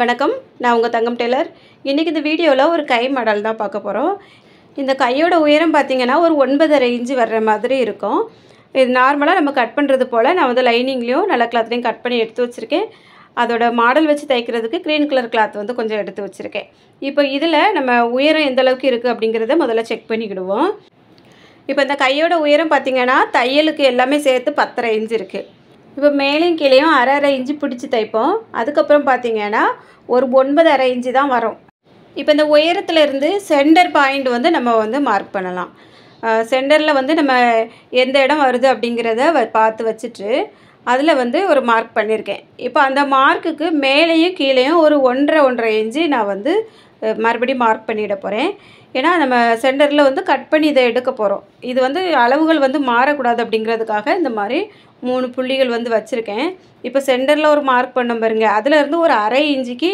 வணக்கம் நான் உங்கள் தங்கம் டெய்லர். இன்றைக்கி இந்த வீடியோவில் ஒரு கை மாடல் தான் பார்க்க போகிறோம் இந்த கையோட உயரம் பார்த்தீங்கன்னா ஒரு ஒன்பதரை இன்ச்சு வர்ற மாதிரி இருக்கும். இது நார்மலாக நம்ம கட் பண்ணுறது போல் நான் வந்து லைனிங்லேயும் நல்ல கிளாத்லேயும் கட் பண்ணி எடுத்து வச்சுருக்கேன். அதோட மாடல் வச்சு தைக்கிறதுக்கு க்ரீன் கலர் கிளாத் வந்து கொஞ்சம் எடுத்து வச்சுருக்கேன். இப்போ இதில் நம்ம உயரம் எந்த அளவுக்கு இருக்குது அப்படிங்கிறத முதல்ல செக் பண்ணிக்கிடுவோம். இப்போ இந்த கையோட உயரம் பார்த்தீங்கன்னா தையலுக்கு எல்லாமே சேர்த்து பத்தரை இன்ச்சு இருக்குது இப்போ மேலேயும் கீழேயும் அரை அரை இன்ச்சு பிடிச்சி தைப்போம். அதுக்கப்புறம் பார்த்திங்கன்னா ஒரு ஒன்பது அரை இன்ச்சு தான் வரும். இப்போ இந்த உயரத்துலேருந்து சென்டர் பாயிண்ட் வந்து நம்ம வந்து மார்க் பண்ணலாம். சென்டரில் வந்து நம்ம எந்த இடம் வருது அப்படிங்கிறத வ- பார்த்து வச்சுட்டு அதில் வந்து ஒரு மார்க் பண்ணியிருக்கேன் இப்போ அந்த மார்க்குக்கு மேலேயும் கீழேயும் ஒரு ஒன்றரை ஒன்றரை இன்ச்சு நான் வந்து மறுபடியும் மார்க் பண்ணிட போகிறேன் ஏன்னா நம்ம சென்டரில் வந்து கட் பண்ணி இதை எடுக்க போகிறோம் இது வந்து அளவுகள் வந்து மாறக்கூடாது அப்படிங்கிறதுக்காக இந்த மாதிரி மூணு புள்ளிகள் வந்து வச்சுருக்கேன். இப்போ சென்டரில் ஒரு மார்க் பண்ண பாருங்க. அதிலேருந்து ஒரு அரை இஞ்சிக்கு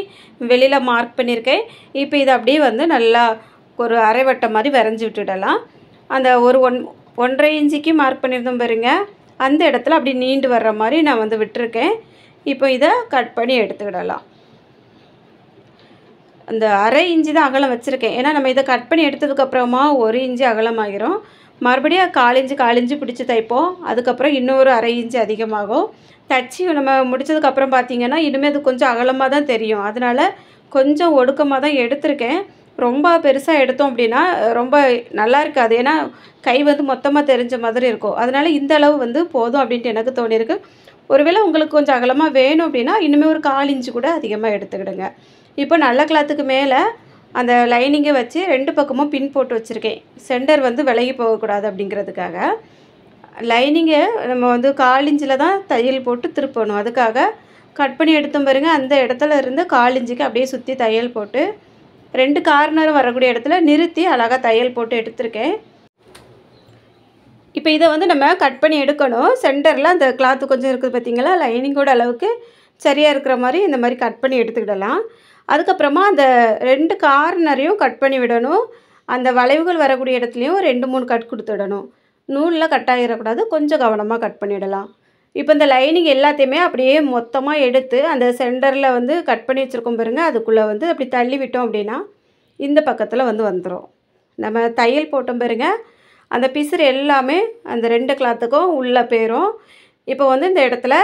வெளியில் மார்க் பண்ணியிருக்கேன் இப்போ இதை அப்படியே வந்து நல்லா ஒரு அரை வட்டம் மாதிரி வரைஞ்சி விட்டுடலாம். அந்த ஒரு ஒன் ஒன்றரை இஞ்சிக்கு மார்க் பண்ணியிருந்தோம் பாருங்க. அந்த இடத்துல அப்படி நீண்டு வர்ற மாதிரி நான் வந்து விட்டுருக்கேன். இப்போ இதை கட் பண்ணி எடுத்துக்கிடலாம். அந்த அரை இஞ்சி தான் அகலம் வச்சுருக்கேன். ஏன்னா நம்ம இதை கட் பண்ணி எடுத்ததுக்கப்புறமா ஒரு இஞ்சி அகலமாகிரும் மறுபடியும் கால் இஞ்சி கால் இஞ்சி பிடிச்சி தைப்போம். அதுக்கப்புறம் இன்னொரு அரை இஞ்சி அதிகமாகும். தச்சு நம்ம முடிச்சதுக்கப்புறம் பார்த்திங்கன்னா இனிமேல் அது கொஞ்சம் அகலமாக தான் தெரியும். அதனால் கொஞ்சம் ஒடுக்கமாக தான் எடுத்திருக்கேன். ரொம்ப பெருசாக எடுத்தோம் அப்படின்னா ரொம்ப நல்லா இருக்காது. ஏன்னா கை வந்து மொத்தமாக தெரிஞ்ச மாதிரி இருக்கும். அதனால் இந்த அளவு வந்து போதும் அப்படின்ட்டு எனக்கு தோணியிருக்கு. ஒருவேளை உங்களுக்கு கொஞ்சம் அகலமாக வேணும் அப்படின்னா இனிமேல் ஒரு கால் இன்ச்சு கூட அதிகமாக எடுத்துக்கிடுங்க. இப்போ நல்ல கிளாத்துக்கு மேலே அந்த லைனிங்கை வச்சு ரெண்டு பக்கமும் பின் போட்டு வச்சுருக்கேன். சென்டர் வந்து விலகி போகக்கூடாது அப்படிங்கிறதுக்காக. லைனிங்கை நம்ம வந்து கால் தான் தையல் போட்டு திருப்பணும். அதுக்காக கட் பண்ணி எடுத்தோம் பாருங்க. அந்த இடத்துல இருந்து கால் அப்படியே சுற்றி தையல் போட்டு ரெண்டு கார்னரும் வரக்கூடிய இடத்துல நிறுத்தி அழகாக தையல் போட்டு எடுத்திருக்கேன். இப்போ இதை வந்து நம்ம கட் பண்ணி எடுக்கணும். சென்டரில் அந்த கிளாத்து கொஞ்சம் இருக்குது பார்த்திங்களா லைனிங்கோட அளவுக்கு சரியாக இருக்கிற மாதிரி இந்த மாதிரி கட் பண்ணி எடுத்துக்கிடலாம். அதுக்கப்புறமா அந்த ரெண்டு கார்னரையும் கட் பண்ணி விடணும். அந்த வளைவுகள் வரக்கூடிய இடத்துலையும் ரெண்டு மூணு கட் கொடுத்துடணும் நூலில் கட் ஆகிடக்கூடாது கொஞ்சம் கவனமாக கட் பண்ணிடலாம். இப்போ இந்த லைனிங் எல்லாத்தையுமே அப்படியே மொத்தமாக எடுத்து அந்த சென்டரில் வந்து கட் பண்ணி வச்சுருக்கோம் பாருங்கள் அதுக்குள்ளே வந்து அப்படி தள்ளி விட்டோம் அப்படின்னா இந்த பக்கத்தில் வந்து வந்துடும் நம்ம தையல் போட்டோம் பாருங்க. அந்த பிசுறு எல்லாமே அந்த ரெண்டு கிளாத்துக்கும் உள்ளே போயிடும் இப்போ வந்து இந்த இடத்துல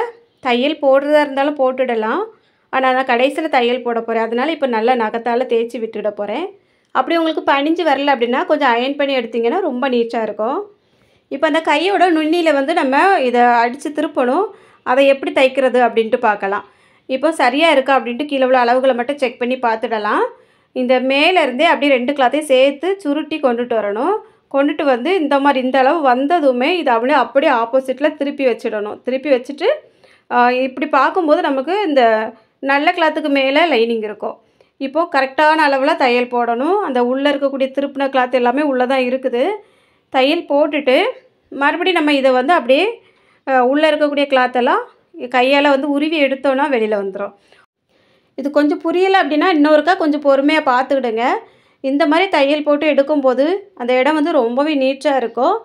தையல் போடுறதா இருந்தாலும் போட்டுடலாம். ஆனால் நான் கடைசியில் தையல் போட போகிறேன் அதனால் இப்போ நல்லா நகத்தால் தேய்ச்சி விட்டுட போகிறேன் அப்படி உங்களுக்கு பணிஞ்சு வரல அப்படின்னா கொஞ்சம் அயன் பண்ணி எடுத்திங்கன்னா ரொம்ப நீட்டாக இருக்கும். இப்போ அந்த கையோட நுண்ணியில் வந்து நம்ம இதை அடித்து திருப்பணும். அதை எப்படி தைக்கிறது அப்படின்ட்டு பார்க்கலாம். இப்போ சரியாக இருக்கா அப்படின்ட்டு கீழே உள்ள அளவுகளை மட்டும் செக் பண்ணி பார்த்துடலாம். இந்த மேலேருந்தே அப்படியே ரெண்டு கிளாத்தையும் சேர்த்து சுருட்டி கொண்டுட்டு வரணும். கொண்டுட்டு வந்து இந்த மாதிரி இந்த அளவு வந்ததுமே இதை அப்படியே அப்படியே ஆப்போசிட்டில் திருப்பி வச்சிடணும். திருப்பி வச்சுட்டு இப்படி பார்க்கும்போது நமக்கு இந்த நல்ல கிளாத்துக்கு மேலே லைனிங் இருக்கும். இப்போது கரெக்டான அளவில் தையல் போடணும். அந்த உள்ளே இருக்கக்கூடிய திருப்பின கிளாத் எல்லாமே உள்ளே தான் இருக்குது. தையல் போட்டுட்டு மறுபடியும் நம்ம இதை வந்து அப்படியே உள்ளே இருக்கக்கூடிய கிளாத்தெல்லாம் கையால் வந்து உருவி எடுத்தோன்னா வெளியில் வந்துடும் இது கொஞ்சம் புரியலை அப்படின்னா இன்னொருக்கா கொஞ்சம் பொறுமையாக பார்த்துக்கிடுங்க. இந்த மாதிரி தையல் போட்டு எடுக்கும்போது அந்த இடம் வந்து ரொம்பவே நீட்டாக இருக்கும்.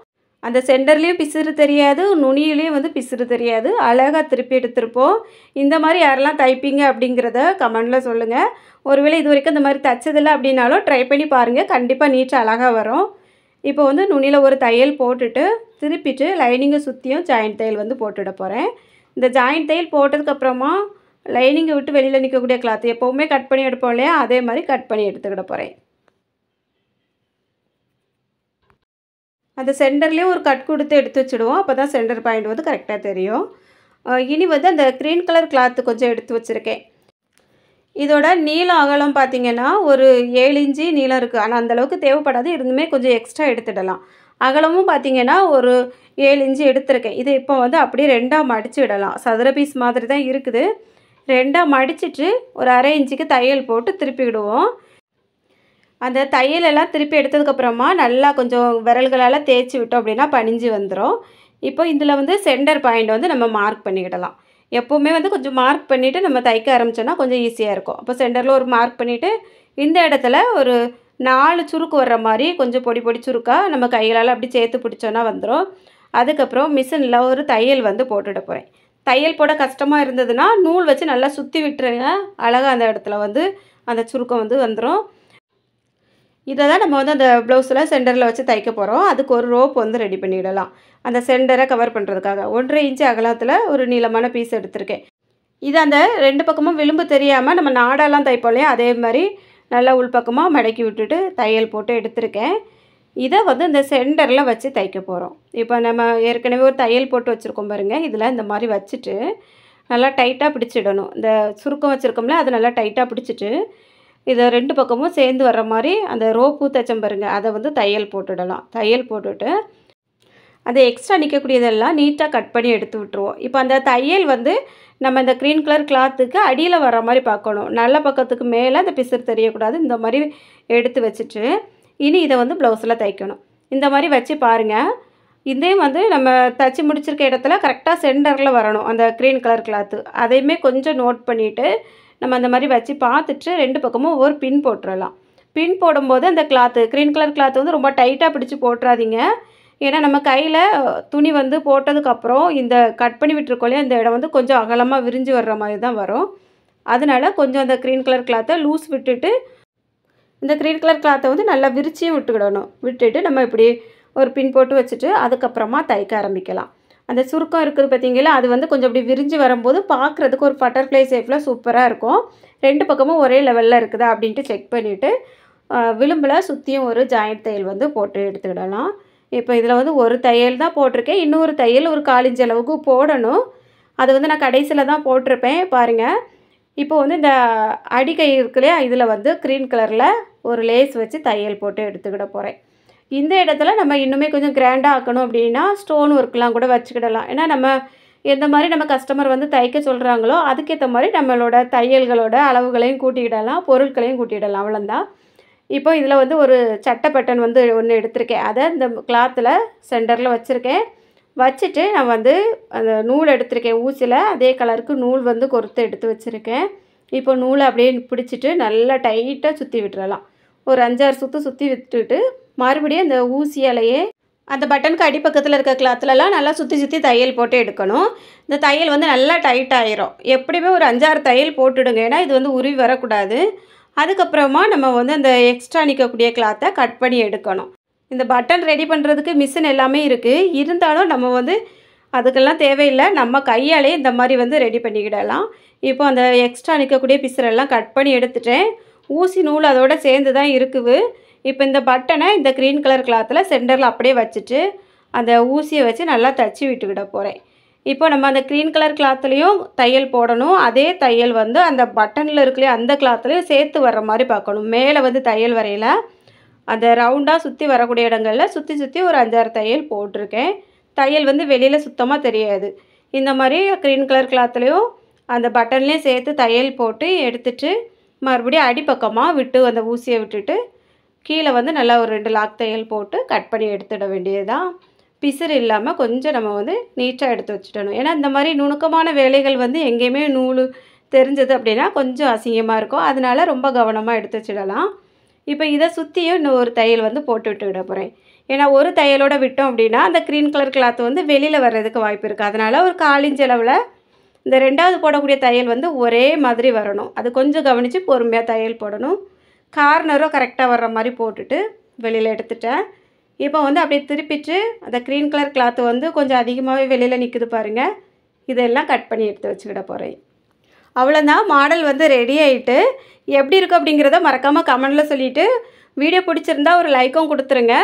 அந்த சென்டர்லேயும் பிசுறு தெரியாது நுனியிலையும் வந்து பிசுறு தெரியாது. அழகாக திருப்பி எடுத்திருப்போம். இந்த மாதிரி யாரெல்லாம் தைப்பீங்க அப்படிங்கிறத கமெண்டில் சொல்லுங்கள் ஒருவேளை இது வரைக்கும் இந்த மாதிரி தைச்சதில்லை அப்படின்னாலும் ட்ரை பண்ணி பாருங்கள் கண்டிப்பாக நீட்டு அழகாக வரும். இப்போ வந்து நுனியில் ஒரு தையல் போட்டுட்டு திருப்பிட்டு லைனிங்கை சுற்றியும் ஜாயிண்ட் தையல் வந்து போட்டுவிட போகிறேன் இந்த ஜாயிண்ட் தையல் போட்டதுக்கப்புறமா லைனிங்கை விட்டு வெளியில் நிற்கக்கூடிய கிளாத் எப்போவுமே கட் பண்ணி எடுப்போம் இல்லையா? அதே மாதிரி கட் பண்ணி எடுத்துக்கிட போகிறேன் அந்த சென்டர்லேயும் ஒரு கட் கொடுத்து எடுத்து வச்சுடுவோம். அப்போ தான் சென்டர் பாயிண்ட் வந்து கரெக்டாக தெரியும். இனி வந்து அந்த க்ரீன் கலர் கிளாத்து கொஞ்சம் எடுத்து வச்சுருக்கேன். இதோட நீளம் அகலம் பார்த்தீங்கன்னா ஒரு ஏழு இன்ச்சு நீளம் இருக்குது ஆனால் அந்தளவுக்கு தேவைப்படாது. இருந்துமே கொஞ்சம் எக்ஸ்ட்ரா எடுத்துடலாம். அகலமும் பார்த்தீங்கன்னா ஒரு ஏழு இன்ச்சு எடுத்திருக்கேன். இது இப்போ வந்து அப்படியே ரெண்டாக மடிச்சு விடலாம். சதுர பீஸ் மாதிரி தான் இருக்குது. ரெண்டாக மடிச்சிட்டு ஒரு அரை இன்ச்சுக்கு தையல் போட்டு திருப்பி விடுவோம். அந்த தையலெல்லாம் திருப்பி எடுத்ததுக்கப்புறமா நல்லா கொஞ்சம் விரல்களால் தேய்ச்சி விட்டோம் அப்படின்னா பனிஞ்சு வந்துடும் இப்போ இதில் வந்து சென்டர் பாயிண்ட் வந்து நம்ம மார்க் பண்ணிக்கிடலாம். எப்போவுமே வந்து கொஞ்சம் மார்க் பண்ணிவிட்டு நம்ம தைக்க ஆரம்பிச்சோன்னா கொஞ்சம் ஈஸியாக இருக்கும். அப்போ சென்டரில் ஒரு மார்க் பண்ணிவிட்டு இந்த இடத்துல ஒரு நாலு சுருக்கு வர்ற மாதிரி கொஞ்சம் பொடி பொடி சுருக்காக நம்ம கைகளால் அப்படி சேர்த்து பிடிச்சோன்னா வந்துடும் அதுக்கப்புறம் மிஷினில் ஒரு தையல் வந்து போட்டுட போகிறேன் தையல் போட கஷ்டமாக இருந்ததுன்னா நூல் வச்சு நல்லா சுற்றி விட்டுருங்க. அழகாக அந்த இடத்துல வந்து அந்த சுருக்கம் வந்து வந்துடும் இதை தான் நம்ம வந்து அந்த ப்ளவுஸில் சென்டரில் வச்சு தைக்க போகிறோம் அதுக்கு ஒரு ரோப் வந்து ரெடி பண்ணிடலாம். அந்த சென்டரை கவர் பண்ணுறதுக்காக ஒன்றரை இன்ச்சு அகலத்தில் ஒரு நீளமான பீஸ் எடுத்திருக்கேன். இது அந்த ரெண்டு பக்கமும் விளிம்பு தெரியாமல் நம்ம நாடெல்லாம் தைப்போம் இல்லையா? அதே மாதிரி நல்லா உள்பக்கமாக மடக்கி விட்டுட்டு தையல் போட்டு எடுத்திருக்கேன். இதை வந்து இந்த சென்டரில் வச்சு தைக்க போகிறோம் இப்போ நம்ம ஏற்கனவே ஒரு தையல் போட்டு வச்சுருக்கோம் பாருங்கள் இதில் இந்த மாதிரி வச்சுட்டு நல்லா டைட்டாக பிடிச்சிடணும். இந்த சுருக்கம் வச்சுருக்கோம்ல அது நல்லா டைட்டாக பிடிச்சிட்டு இதை ரெண்டு பக்கமும் சேர்ந்து வர்ற மாதிரி அந்த ரோப்பு தைச்சம் பாருங்க அதை வந்து தையல் போட்டுடலாம். தையல் போட்டுட்டு அந்த எக்ஸ்ட்ரா நிற்கக்கூடியதெல்லாம் நீட்டாக கட் பண்ணி எடுத்து விட்டுருவோம். இப்போ அந்த தையல் வந்து நம்ம இந்த க்ரீன் கலர் கிளாத்துக்கு அடியில் வர மாதிரி பார்க்கணும். நல்ல பக்கத்துக்கு மேலே அந்த பிசுறு தெரியக்கூடாது. இந்த மாதிரி எடுத்து வச்சுட்டு இனி இதை வந்து ப்ளவுஸில் தைக்கணும். இந்த மாதிரி வச்சு பாருங்கள் இதே வந்து நம்ம தச்சு முடிச்சிருக்க இடத்துல கரெக்டாக சென்டரில் வரணும் அந்த க்ரீன் கலர் கிளாத்து அதையுமே கொஞ்சம் நோட் பண்ணிவிட்டு நம்ம அந்த மாதிரி வச்சு பார்த்துட்டு ரெண்டு பக்கமும் ஒரு பின் போட்டுறலாம். பின் போடும்போது அந்த கிளாத்து க்ரீன் கலர் கிளாத் வந்து ரொம்ப டைட்டாக பிடிச்சி போட்டுறாதீங்க. ஏன்னா நம்ம கையில் துணி வந்து போட்டதுக்கப்புறம் இந்த கட் பண்ணி விட்டுருக்கோம் அந்த இந்த இடம் வந்து கொஞ்சம் அகலமாக விரிஞ்சு வர்ற மாதிரி தான் வரும். அதனால கொஞ்சம் அந்த க்ரீன் கலர் கிளாத்தை லூஸ் விட்டுட்டு இந்த க்ரீன் கலர் கிளாத்தை வந்து நல்லா விரிச்சியும் விட்டுக்கிடணும். விட்டுட்டு நம்ம இப்படி ஒரு பின் போட்டு வச்சுட்டு அதுக்கப்புறமா தைக்க ஆரம்பிக்கலாம். அந்த சுருக்கம் இருக்குது பார்த்தீங்களா? அது வந்து கொஞ்சம் அப்படி விரிஞ்சு வரும்போது பார்க்குறதுக்கு ஒரு பட்டர்ஃப்ளை ஷேப்பில் சூப்பராக இருக்கும். ரெண்டு பக்கமும் ஒரே லெவலில் இருக்குதா அப்படின்ட்டு செக் பண்ணிவிட்டு விளிம்பில் சுற்றியும் ஒரு ஜாயிண்ட் தையல் வந்து போட்டு எடுத்துக்கிடலாம். இப்போ இதில் வந்து ஒரு தையல் தான் போட்டிருக்கேன். இன்னொரு தையல் ஒரு காலிஞ்ச அளவுக்கு போடணும். அது வந்து நான் கடைசியில் தான் போட்டிருப்பேன். பாருங்கள் இப்போ வந்து இந்த அடிக்கை இருக்கு இல்லையா? இதில் வந்து க்ரீன் கலரில் ஒரு லேஸ் வச்சு தையல் போட்டு எடுத்துக்கிட போகிறேன் இந்த இடத்துல நம்ம இன்னுமே கொஞ்சம் கிராண்டாக ஆக்கணும் அப்படின்னா ஸ்டோன் ஒர்க்லாம் கூட வச்சுக்கிடலாம். ஏன்னா நம்ம எந்த மாதிரி நம்ம கஸ்டமர் வந்து தைக்க சொல்கிறாங்களோ அதுக்கேற்ற மாதிரி நம்மளோட தையல்களோட அளவுகளையும் கூட்டிக்கிடலாம் பொருட்களையும் கூட்டிக்கிடலாம். அவ்வளோந்தான் இப்போ இதில் வந்து ஒரு சட்டை பட்டன் வந்து ஒன்று எடுத்திருக்கேன். அதை இந்த கிளாத்தில் சென்டரில் வச்சுருக்கேன். வச்சுட்டு நான் வந்து அந்த நூல் எடுத்திருக்கேன். ஊசியில் அதே கலருக்கு நூல் வந்து கொறுத்து எடுத்து வச்சுருக்கேன். இப்போ நூலை அப்படியே பிடிச்சிட்டு நல்லா டைட்டாக சுற்றி விட்டுறலாம். ஒரு அஞ்சாறு சுற்று சுற்றி விட்டுட்டு மறுபடியும் அந்த ஊசியாலேயே அந்த பட்டனுக்கு அடிப்பக்கத்தில் இருக்க கிளாத்துலலாம் நல்லா சுற்றி சுற்றி தையல் போட்டு எடுக்கணும். இந்த தையல் வந்து நல்லா டைட் ஆயிரும். எப்படியுமே ஒரு அஞ்சாறு தையல் போட்டுடுங்க. ஏன்னா இது வந்து உருவி வரக்கூடாது. அதுக்கப்புறமா நம்ம வந்து அந்த எக்ஸ்ட்ரா நிற்கக்கூடிய கிளாத்தை கட் பண்ணி எடுக்கணும். இந்த பட்டன் ரெடி பண்ணுறதுக்கு மிஷின் எல்லாமே இருக்குது இருந்தாலும் நம்ம வந்து அதுக்கெல்லாம் தேவையில்லை. நம்ம கையாலே இந்த மாதிரி வந்து ரெடி பண்ணிக்கிடலாம். இப்போ அந்த எக்ஸ்ட்ரா நிற்கக்கூடிய பிசரெல்லாம் கட் பண்ணி எடுத்துட்டேன். ஊசி நூல் அதோட சேர்ந்து தான் இருக்குது. இப்போ இந்த பட்டனை இந்த க்ரீன் கலர் கிளாத்தில் சென்டரில் அப்படியே வச்சுட்டு அந்த ஊசியை வச்சு நல்லா தச்சு விட்டுக்கிட போகிறேன் இப்போ நம்ம அந்த க்ரீன் கலர் கிளாத்துலேயும் தையல் போடணும். அதே தையல் வந்து அந்த பட்டனில் இருக்குல்லையே அந்த கிளாத்துலேயும் சேர்த்து வர்ற மாதிரி பார்க்கணும். மேலே வந்து தையல் வரையில். அந்த ரவுண்டாக சுற்றி வரக்கூடிய இடங்களில் சுற்றி சுற்றி ஒரு அஞ்சாறு தையல் போட்டிருக்கேன். தையல் வந்து வெளியில் சுத்தமாக தெரியாது. இந்த மாதிரி க்ரீன் கலர் கிளாத்துலேயும் அந்த பட்டன்லேயும் சேர்த்து தையல் போட்டு எடுத்துட்டு மறுபடியும் அடிப்பக்கமாக விட்டு அந்த ஊசியை விட்டுட்டு கீழே வந்து நல்லா ஒரு ரெண்டு லாக் தையல் போட்டு கட் பண்ணி எடுத்துட வேண்டியதுதான். பிசுறு இல்லாமல் கொஞ்சம் நம்ம வந்து நீட்டாக எடுத்து வச்சுட்டணும். ஏன்னா இந்த மாதிரி நுணுக்கமான வேலைகள் வந்து எங்கேயுமே நூல் தெரிஞ்சது அப்படின்னா கொஞ்சம் அசிங்கமாக இருக்கும். அதனால ரொம்ப கவனமாக எடுத்து வச்சிடலாம். இப்போ இதை சுற்றியும் இன்னும் ஒரு தையல் வந்து போட்டு விட்டு விட போகிறேன் ஏன்னா ஒரு தையலோட விட்டோம் அப்படின்னா அந்த க்ரீன் கலர் கிளாத் வந்து வெளியில் வர்றதுக்கு வாய்ப்பு இருக்குது அதனால் ஒரு காலிஞ்ச அளவில் இந்த ரெண்டாவது போடக்கூடிய தையல் வந்து ஒரே மாதிரி வரணும். அது கொஞ்சம் கவனித்து பொறுமையாக தையல் போடணும். கார்னரும் கரெக்டாக வர்ற மாதிரி போட்டுட்டு வெளியில் எடுத்துட்டேன். இப்போ வந்து அப்படியே திருப்பிட்டு அந்த க்ரீன் கலர் கிளாத்து வந்து கொஞ்சம் அதிகமாகவே வெளியில் நிற்குது பாருங்கள் இதெல்லாம் கட் பண்ணி எடுத்து வச்சுக்கிட போகிறேன் அவ்வளோதான் மாடல் வந்து ரெடி ஆகிட்டு எப்படி இருக்கும் அப்படிங்கிறத மறக்காமல் கமெண்டில் சொல்லிவிட்டு வீடியோ பிடிச்சிருந்தா ஒரு லைக்கும் கொடுத்துருங்க.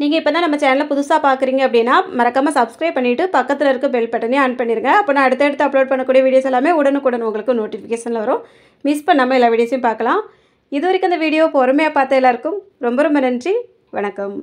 நீங்கள் இப்போ தான் நம்ம சேனலை புதுசாக பார்க்குறீங்க அப்படின்னா மறக்காமல் சப்ஸ்கிரைப் பண்ணிவிட்டு பக்கத்தில் இருக்க பெல் பட்டனே ஆன் பண்ணிடுங்க அப்போ நான் அடுத்தடுத்து அப்லோட் பண்ணக்கூடிய வீடியோஸ் எல்லாமே உடனுக்குடன் உங்களுக்கு நோட்டிஃபிகேஷனில் வரும். மிஸ் பண்ணாமல் எல்லா வீடியோஸையும் பார்க்கலாம். இது வரைக்கும் இந்த வீடியோ பொறுமையாக பார்த்த எல்லாருக்கும் ரொம்ப ரொம்ப நன்றி. வணக்கம்.